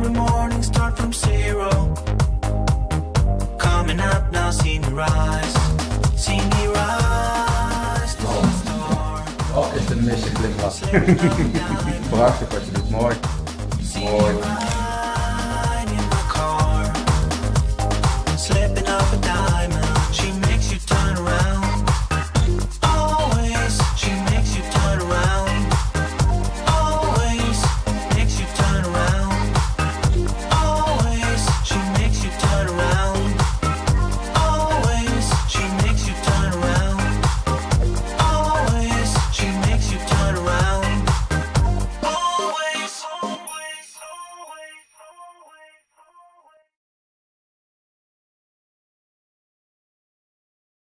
Every morning start from zero. Coming up now, see me rise. See me rise to the star. Oh, is de misse glimlach. Prachtig wat je doet, mooi. Mooi. in my car. Slipping off a diamond.